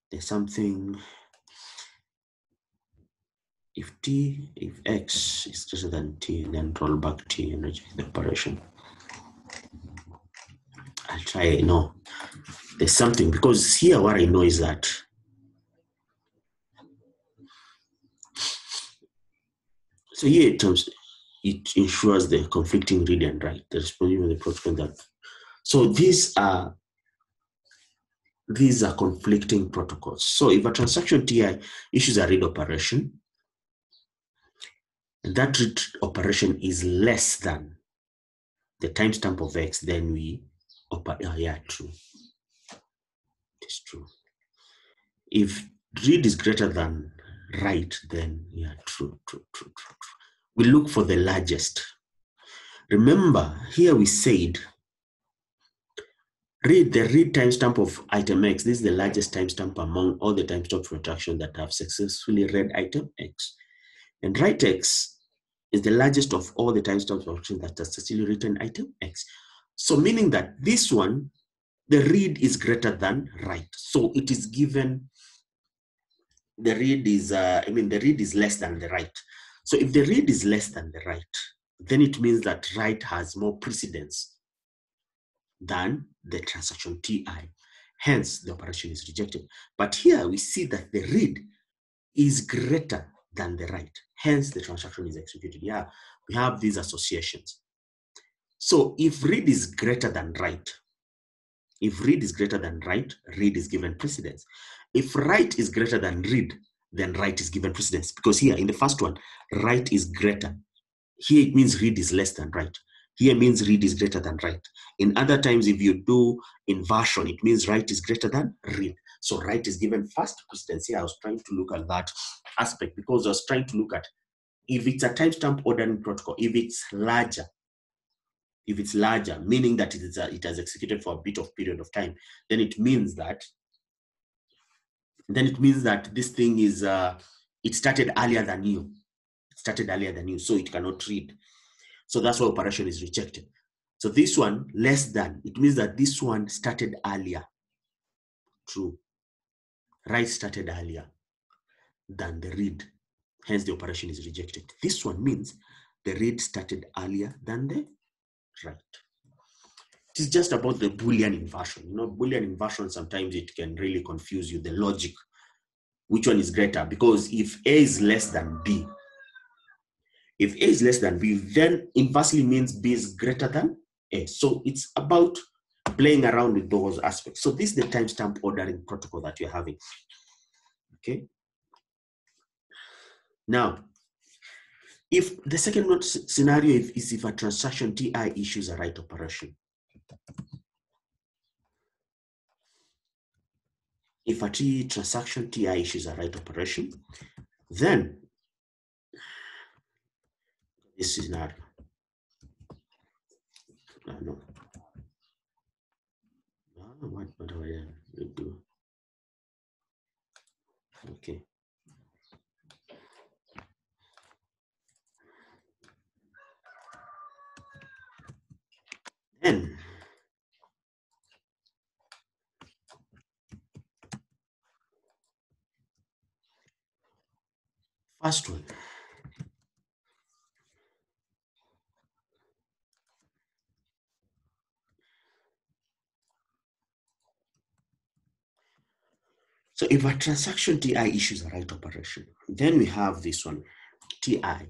There's something if T, if X is greater than T, then roll back T and reject the operation. I'll try, no, there's something, because here what I know is that so here it terms it ensures the conflicting read and write, the responsibility of the protocol that so these are these are conflicting protocols. So if a transaction TI issues a read operation, that read operation is less than the timestamp of X, then we operate. Oh, uh, yeah, true. It's true. If read is greater than write, then yeah, true, true, true, true, true. We look for the largest. Remember, here we said read the read timestamp of item X. This is the largest timestamp among all the timestamp transactions that have successfully read item X. And write X is the largest of all the timestamp transactions that have successfully written item X. So meaning that this one, the read is greater than write. So it is given, the read is, uh, I mean, the read is less than the write. So if the read is less than the write, then it means that write has more precedence than the transaction TI. Hence, the operation is rejected. But here we see that the read is greater than the write. Hence, the transaction is executed. Yeah, we have these associations. So if read is greater than write, if read is greater than write, read is given precedence. If write is greater than read, then write is given precedence. Because here in the first one, write is greater. Here it means read is less than write. Here means read is greater than write. In other times, if you do inversion, it means write is greater than read. So write is given first precedence. Here I was trying to look at that aspect because I was trying to look at if it's a timestamp ordering protocol, if it's larger, if it's larger, meaning that it, is a, it has executed for a bit of period of time, then it means that then it means that this thing is uh, it started earlier than you. It started earlier than you, so it cannot read. So that's why operation is rejected. So this one less than it means that this one started earlier. True. write started earlier than the read. Hence the operation is rejected. This one means the read started earlier than the write. It is just about the Boolean inversion. You know, Boolean inversion, sometimes it can really confuse you, the logic. Which one is greater? Because if A is less than B, if A is less than B, then inversely means B is greater than A. So it's about playing around with those aspects. So this is the timestamp ordering protocol that you're having. Okay. Now, if the second scenario is if a transaction TI issues a write operation. If a T transaction TI issues a write operation, then this scenario. Uh, no. Uh, what, what do I do? Okay. Then first one. So if a transaction TI issues a write operation, then we have this one, TI.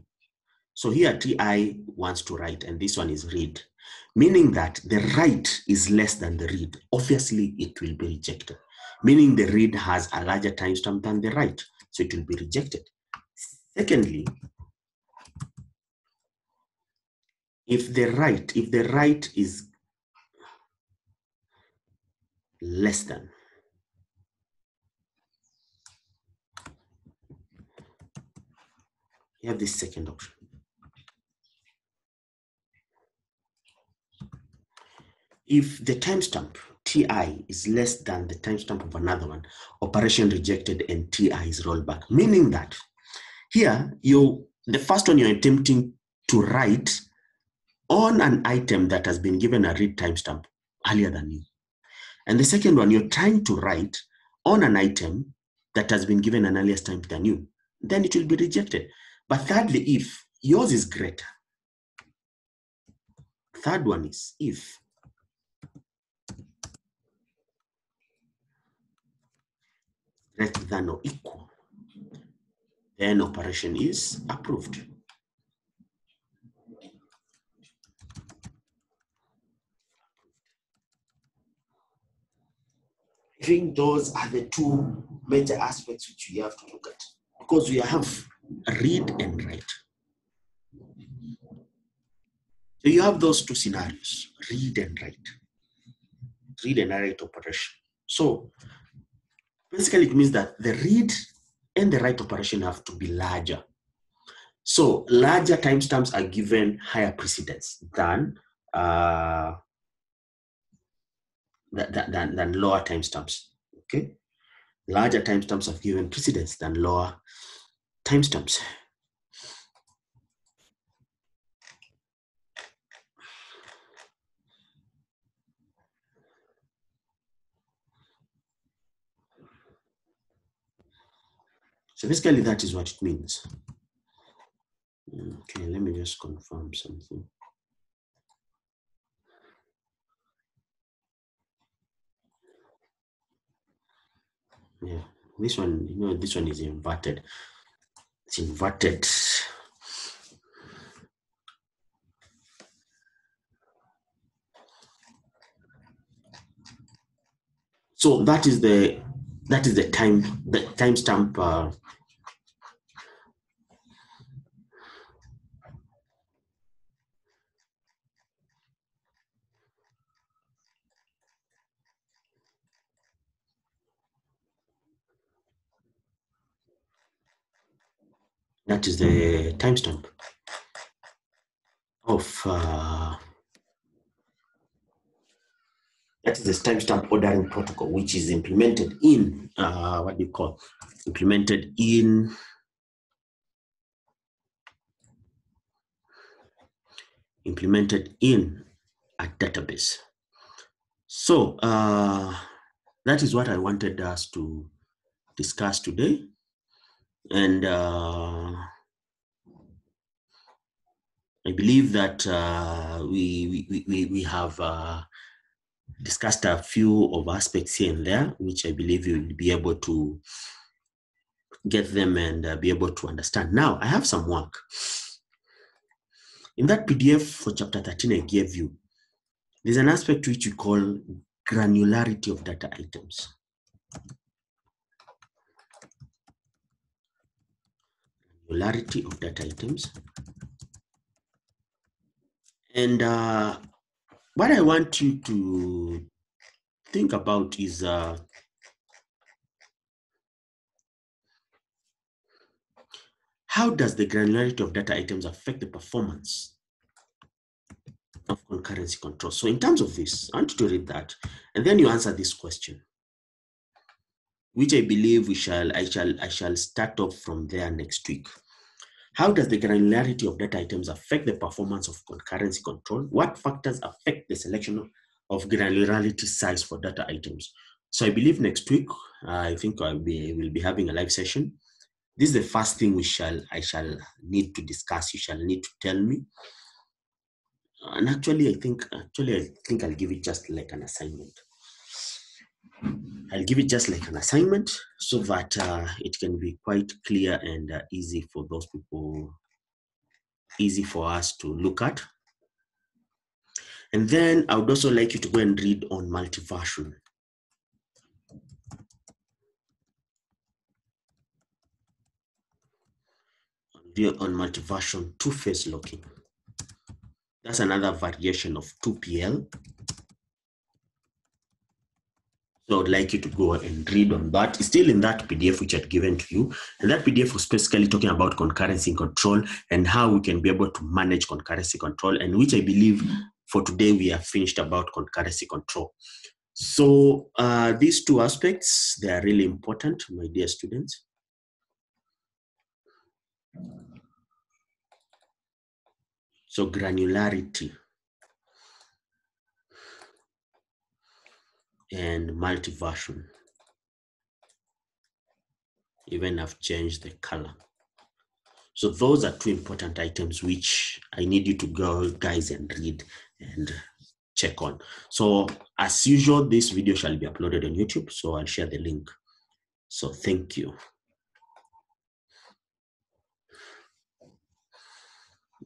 So here TI wants to write and this one is read, meaning that the write is less than the read. Obviously, it will be rejected, meaning the read has a larger timestamp than the write, so it will be rejected. Secondly, if the write, if the write is less than, you have this second option. If the timestamp TI is less than the timestamp of another one, operation rejected and TI is rolled back, meaning that here, you the first one you're attempting to write on an item that has been given a read timestamp earlier than you. And the second one, you're trying to write on an item that has been given an earlier time than you. Then it will be rejected. But thirdly, if yours is greater, third one is if greater than or equal then operation is approved. I think those are the two major aspects which we have to look at because we have read and write. So you have those two scenarios, read and write. Read and write operation. So basically it means that the read and the write operation have to be larger. So larger timestamps are given higher precedence than uh, than, than, than lower timestamps. Okay, larger timestamps are given precedence than lower timestamps. So basically that is what it means. Okay, let me just confirm something. Yeah, this one, you know, this one is inverted. It's inverted. So that is the that is the time the timestamp uh, that is the timestamp of uh, that is the timestamp ordering protocol which is implemented in uh, what do you call implemented in implemented in a database. So uh, that is what i wanted us to discuss today. And uh, I believe that uh, we, we, we, we have uh, discussed a few of aspects here and there, which I believe you will be able to get them and uh, be able to understand. Now, I have some work. In that PDF for chapter 13 I gave you, there's an aspect which we call granularity of data items. Granularity of data items. And uh, what I want you to think about is uh, how does the granularity of data items affect the performance of concurrency control? So in terms of this, I want you to read that, and then you answer this question, which I believe we shall, I shall, I shall start off from there next week. How does the granularity of data items affect the performance of concurrency control? What factors affect the selection of, granularity size for data items? So I believe next week, uh, I think I'll be, we'll be having a live session. This is the first thing we shall, I shall need to discuss. You shall need to tell me. And actually, I think, actually, I think I'll give it just like an assignment. I'll give it just like an assignment so that uh, it can be quite clear and uh, easy for those people, easy for us to look at. And then I would also like you to go and read on multiversion. On multiversion two-phase locking. That's another variation of 2PL So I'd like you to go and read on that. It's still in that PDF which I'd given to you. And that PDF was specifically talking about concurrency control and how we can be able to manage concurrency control, and which I believe for today we have finished about concurrency control. So uh, these two aspects, they are really important, my dear students. So granularity. And multiversion. Even I've changed the color. So those are two important items which I need you to go guys and read and check on. So as usual, this video shall be uploaded on YouTube. So I'll share the link. So thank you.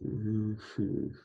Mhm.